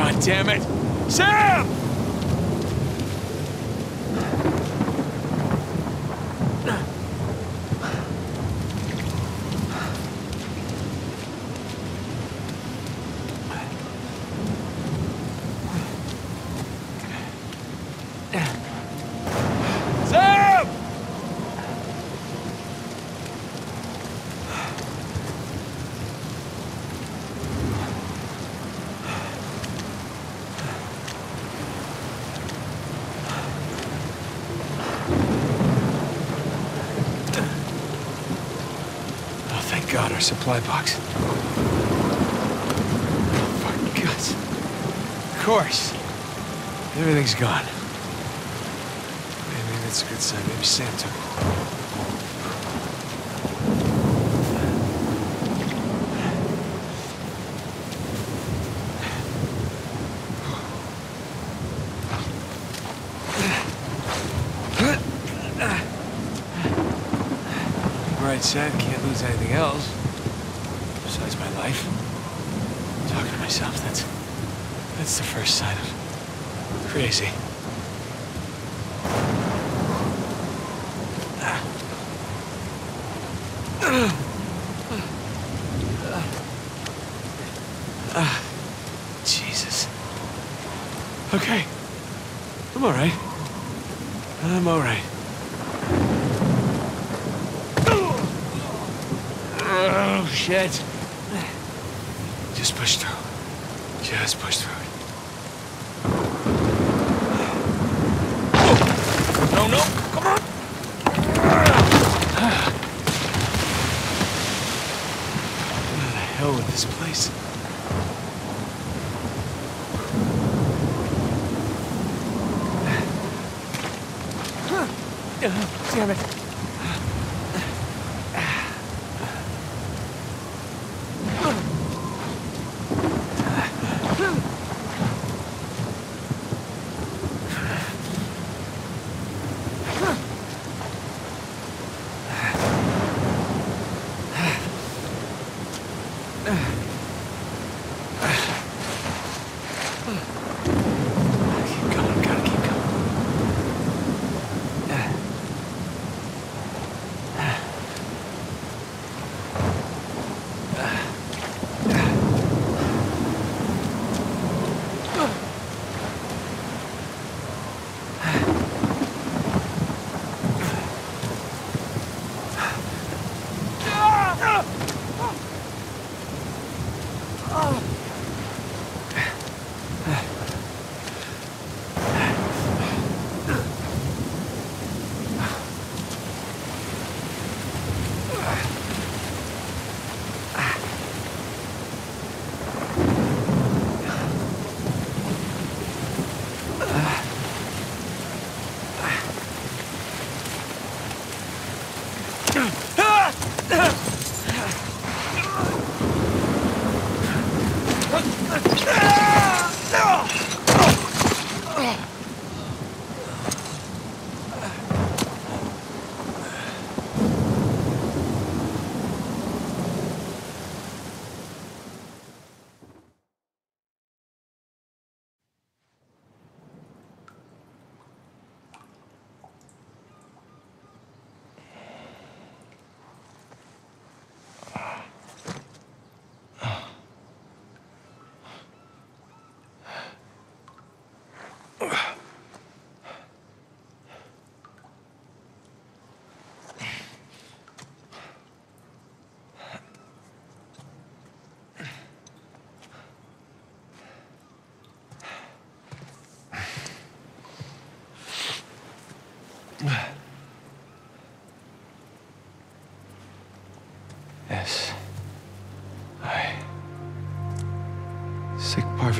God damn it! Sam! Oh, thank God, our supply box. God's... Of course. Everything's gone. Maybe that's a good sign. Maybe Sam took it. Right side, can't lose anything else. Life. Talking to myself, that's... That's the first sign of... Crazy. Jesus. Okay. I'm all right. I'm all right. Oh, shit. Push through. Just push through it. Oh. No, no, come on! What the hell with this place? Damn it. Ugh.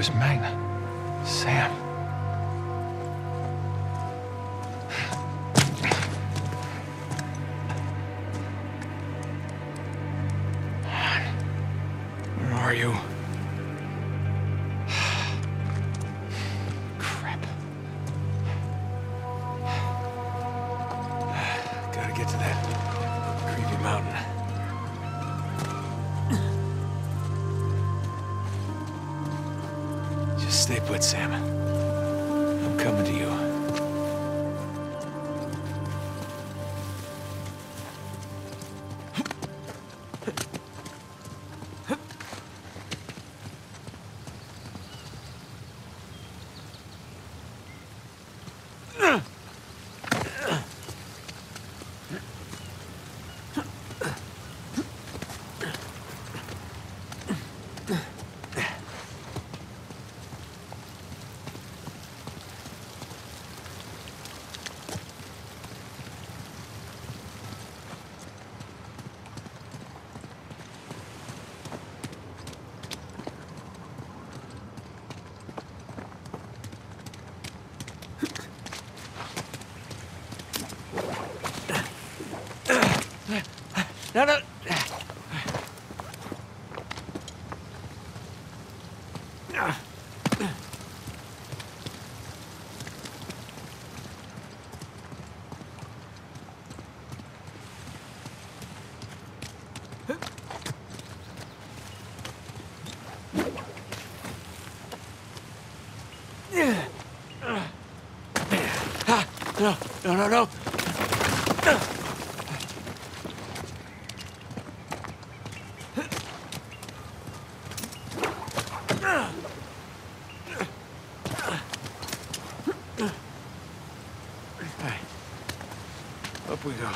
Jarvis Magna. Put, Sam. I'm coming to you. No, no. No, no, no, no. Right. Up we go.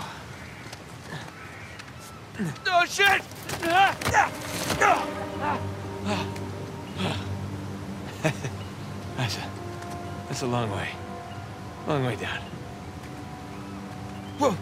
Oh, shit! That's a, that's a long way. Long way down. Whoa!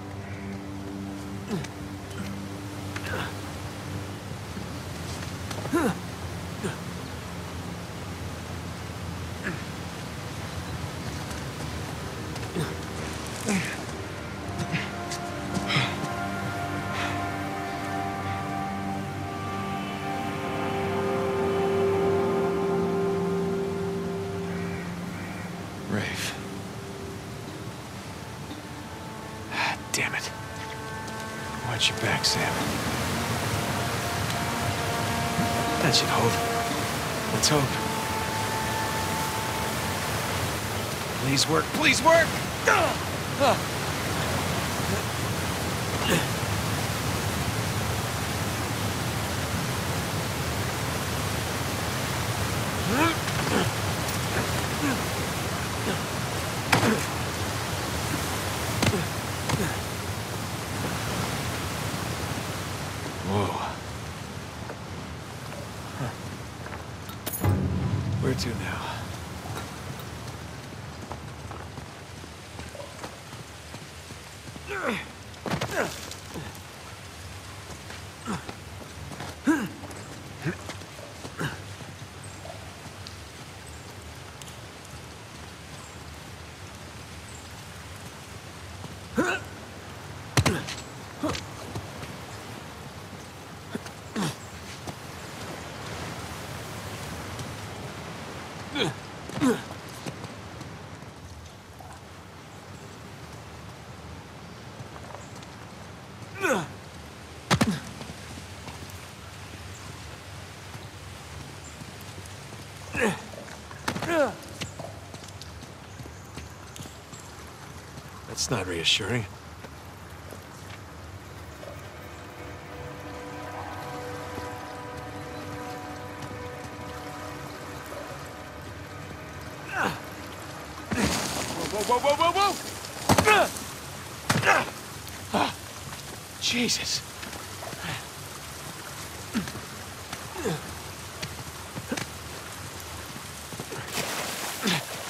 That should hold. Let's hope. Please work, please work! Ah! Ah. Whoa. Huh. Where to now? That's not reassuring. Whoa, whoa, whoa, whoa, whoa! Jesus.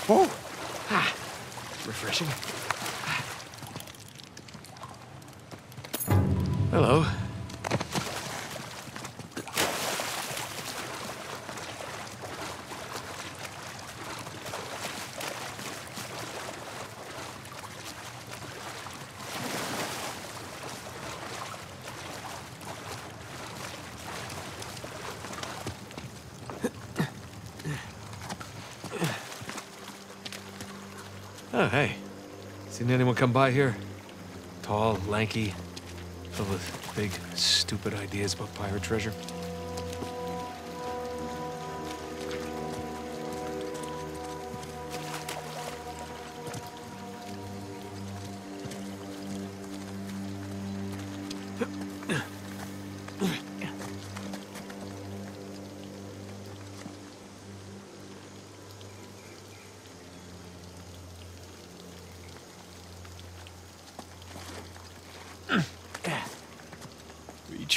Whoa! Ah, refreshing. Seen anyone come by here? Tall, lanky, filled with big, stupid ideas about pirate treasure?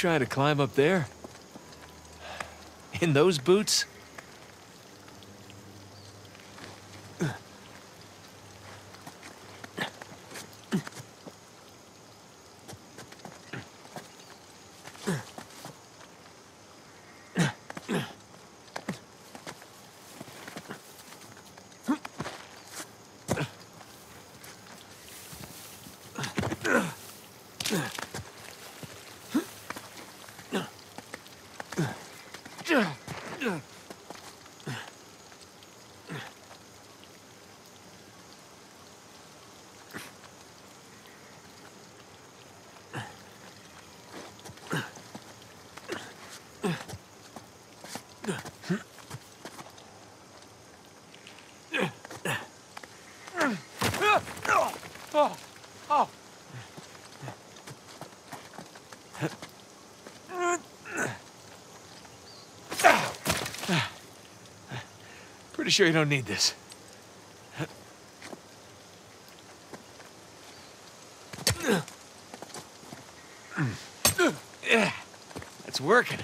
Trying to climb up there? In those boots? Oh, oh. Pretty sure you don't need this. It's working.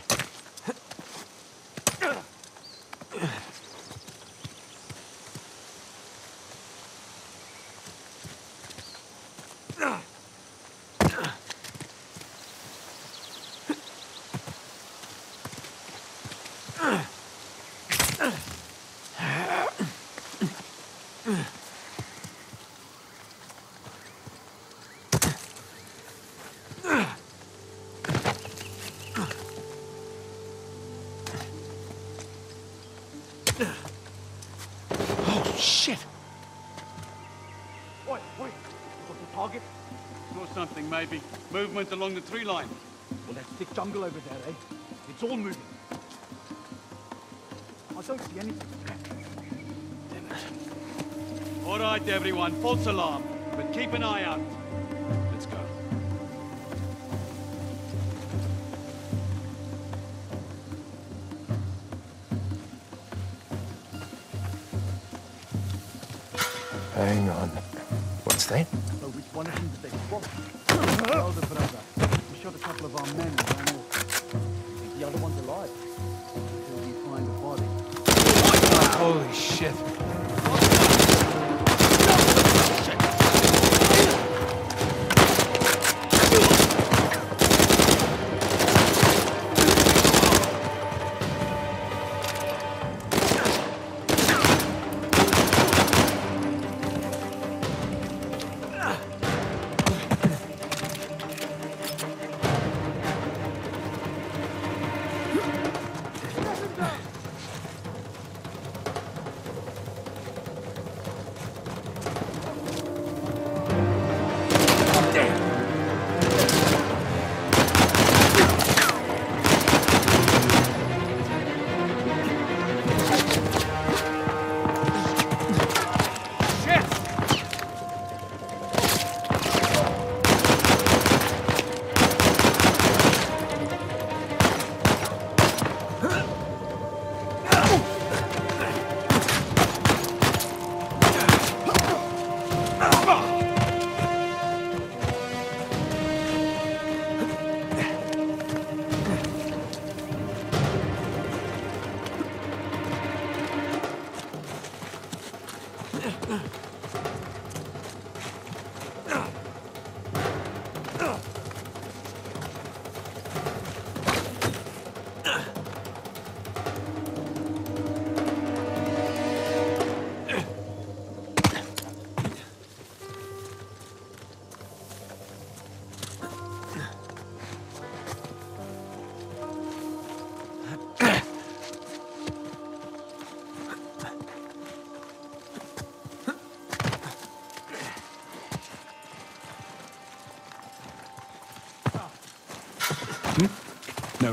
Movement along the tree line. Well, that's thick jungle over there, eh? It's all moving. I don't see anything. All right, everyone, false alarm. But keep an eye out. Let's go. Hang on. What's that? So which one of them did they spot? The brother. We shot a couple of our men and ran off. The other one's alive. Until we find a body. Holy shit.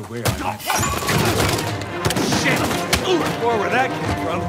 Where you? Shit! More where that came from.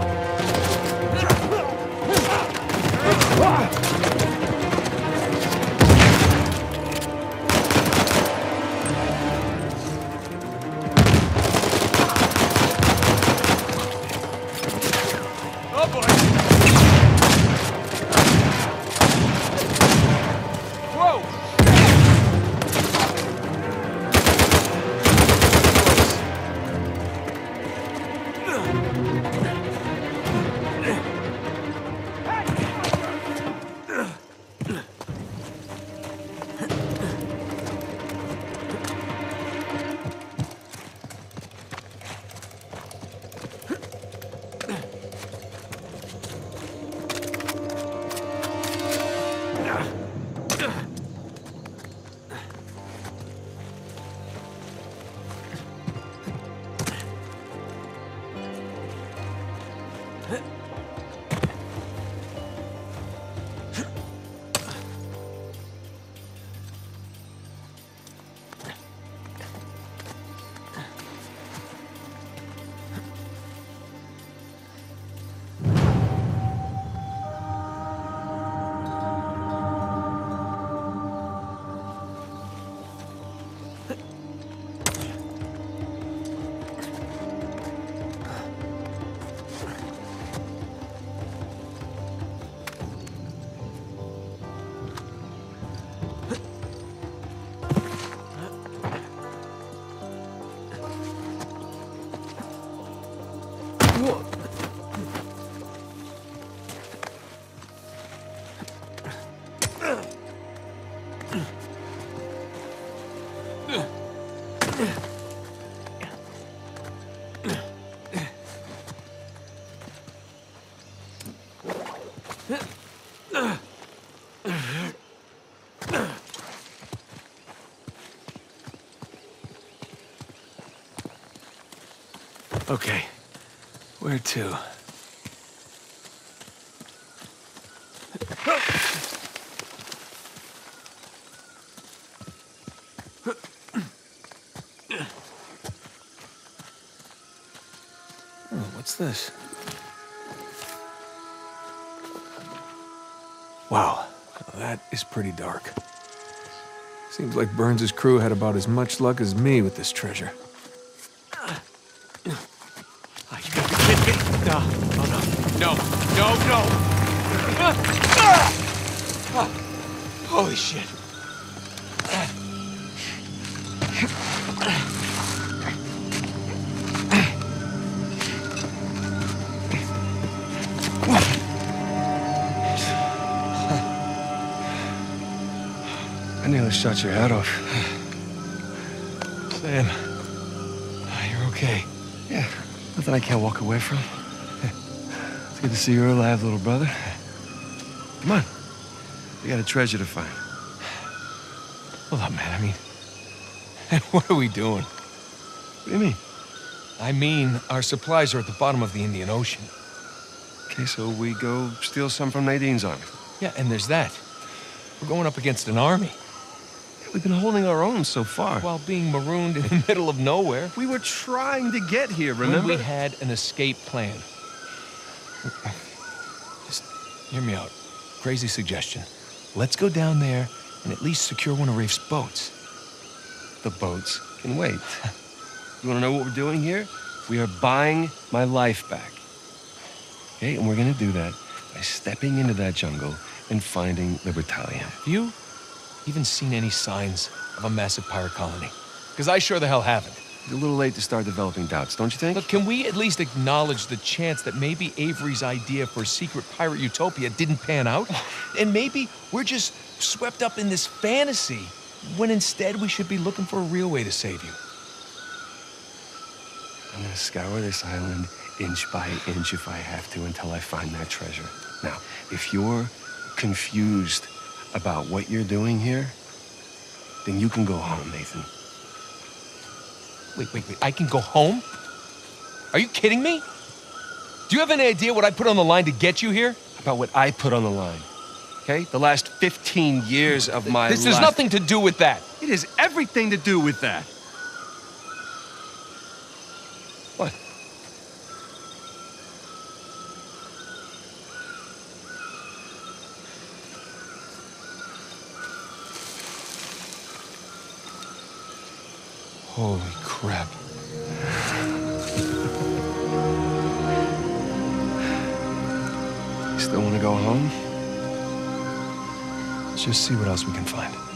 Okay. Where to? Oh, what's this? Wow, that is pretty dark. Seems like Burns' crew had about as much luck as me with this treasure. Ah, you gotta be kidding me! No, oh no. No, no, no! Ah, ah! Ah, Holy shit. I nearly shot your head off. Sam, you're okay. Yeah, nothing I can't walk away from. It's good to see you're alive, little brother. Come on. We got a treasure to find. Hold up, man. I mean, what are we doing? What do you mean? I mean, our supplies are at the bottom of the Indian Ocean. Okay, so we go steal some from Nadine's army. Yeah, and there's that. We're going up against an army We've been holding our own so far. while being marooned in the middle of nowhere. we were trying to get here, When remember? we had an escape plan. Just hear me out. Crazy suggestion. Let's go down there and at least secure one of Rafe's boats. The boats can wait. you want to know what we're doing here? We are buying my life back. Okay, and we're gonna do that by stepping into that jungle and finding Libertalia. Have you even seen any signs of a massive pirate colony? Because I sure the hell haven't. A little late to start developing doubts, don't you think? Look, can we at least acknowledge the chance that maybe Avery's idea for a secret pirate utopia didn't pan out? And maybe we're just swept up in this fantasy when instead we should be looking for a real way to save you. I'm gonna scour this island inch by inch if I have to until I find that treasure. Now, if you're confused about what you're doing here, then you can go home, Nathan. Wait, wait, wait. I can go home? Are you kidding me? Do you have any idea what I put on the line to get you here? About what I put on the line. Okay? The last 15 years of my this life. This has nothing to do with that. It has everything to do with that. What? Holy crap. You still want to go home? Let's just see what else we can find.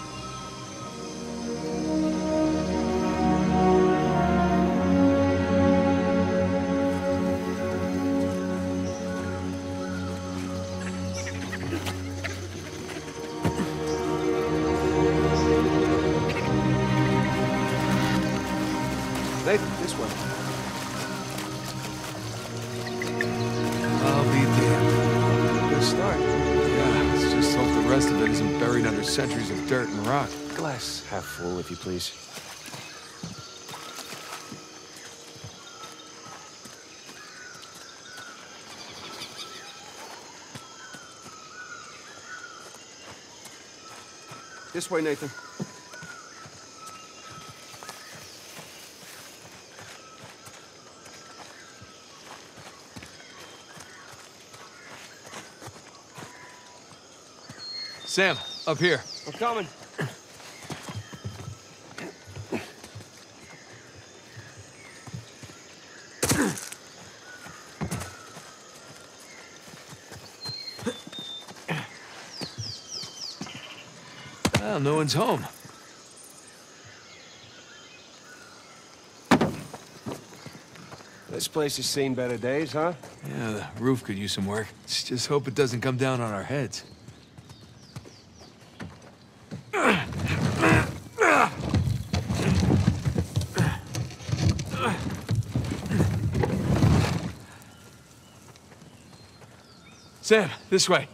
Rest of it isn't buried under centuries of dirt and rock. Glass half full, if you please. This way, Nathan. Sam, up here. I'm coming. Well, no one's home. This place has seen better days, huh? Yeah, the roof could use some work. Let's just hope it doesn't come down on our heads. Sam, this way.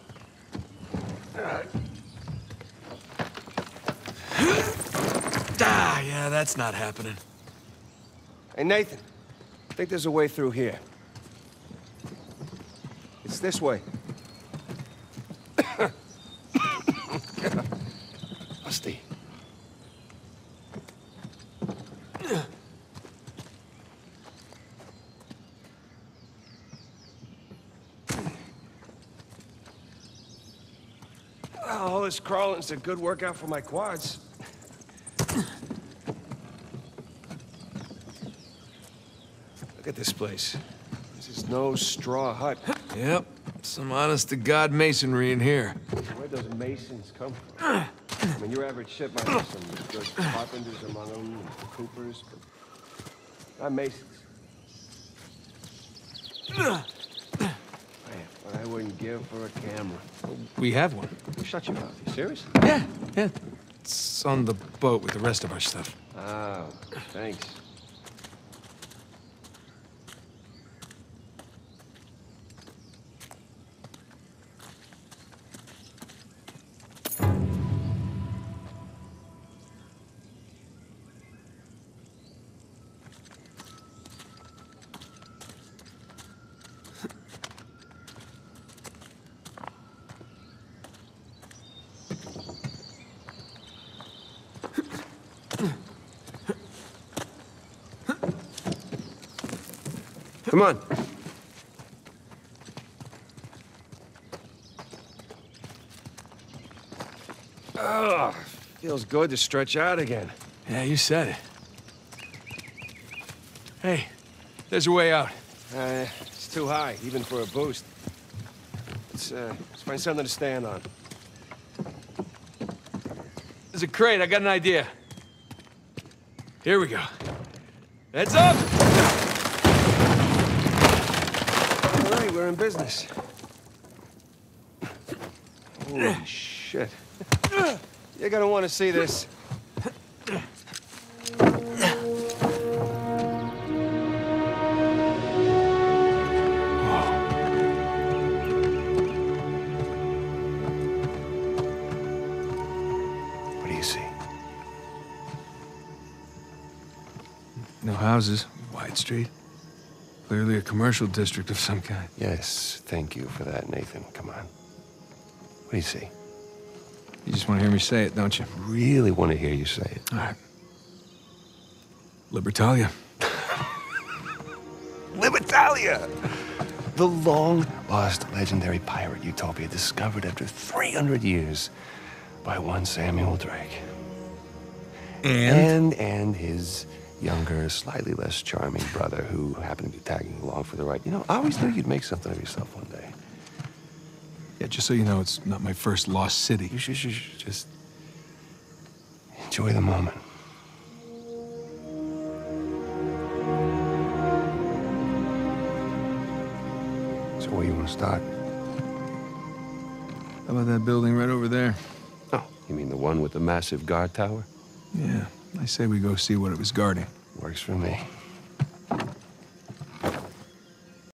Ah, yeah, that's not happening. Hey, Nathan. I think there's a way through here. It's this way. Rusty. All this crawling's a good workout for my quads. Look at this place. This is no straw hut. Yep, some honest-to-God masonry in here. Where'd those masons come from? I mean, your average ship might have some good carpenters among them, and coopers, but not masons. Man, what I for a camera. We have one. We shut your mouth. You serious? Yeah, yeah. It's on the boat with the rest of our stuff. Oh, thanks. Come on. Oh, feels good to stretch out again. Yeah, you said it. Hey, there's a way out. Uh, it's too high, even for a boost. Let's, uh, let's find something to stand on. There's a crate. I got an idea. Here we go. Heads up! We're in business. Holy shit. You're gonna want to see this. What do you see? No houses. Wide street. Clearly a commercial district of some kind. Yes, thank you for that, Nathan. Come on. What do you see? You just want to hear me say it, don't you? Really want to hear you say it. All right. Libertalia. Libertalia! The long-lost legendary pirate utopia discovered after 300 years by one Samuel Drake. And? And, and his younger, slightly less charming brother who happened to be tagging along for the ride. You know, I always knew you'd make something of yourself one day. Yeah, just so you know, it's not my first lost city. You should, should, should just enjoy the moment. So where you want to start? How about that building right over there? Oh, you mean the one with the massive guard tower? Yeah, I say we go see what it was guarding. Works for me.